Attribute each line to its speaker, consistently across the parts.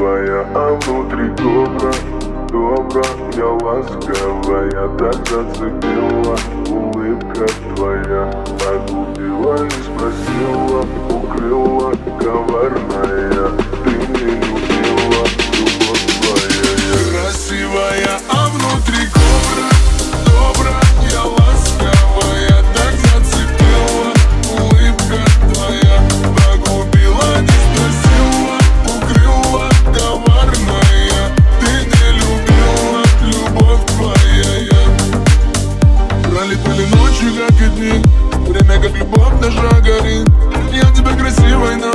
Speaker 1: красивая, а внутри добра Добра, я ласковая, так зацепила. Улыбка твоя погубила.
Speaker 2: Пролетали ночью, как и дни Время как любовь даже горит. Я тебя красивой, но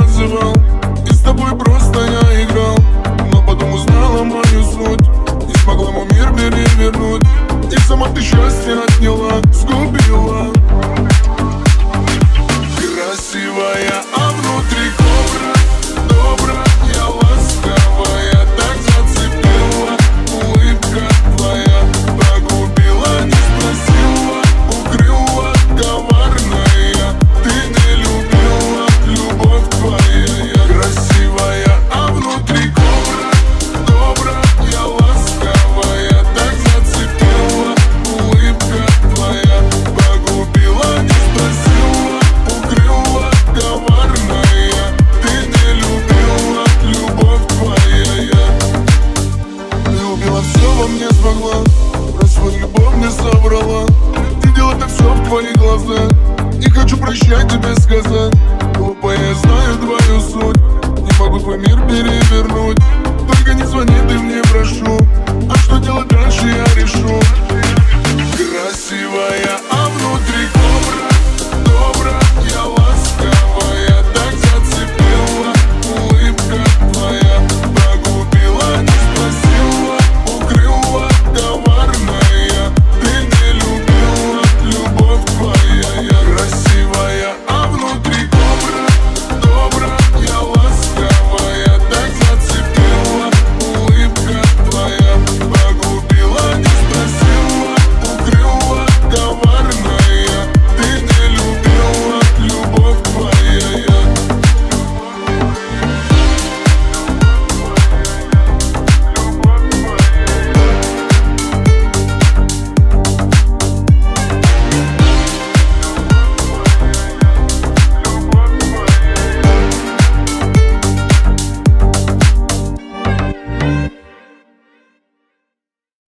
Speaker 2: не смогла Раз вот любовь не собрала. Видел это все в твоих глазах Не хочу прощать тебе сказать. Глупо я знаю твою суть.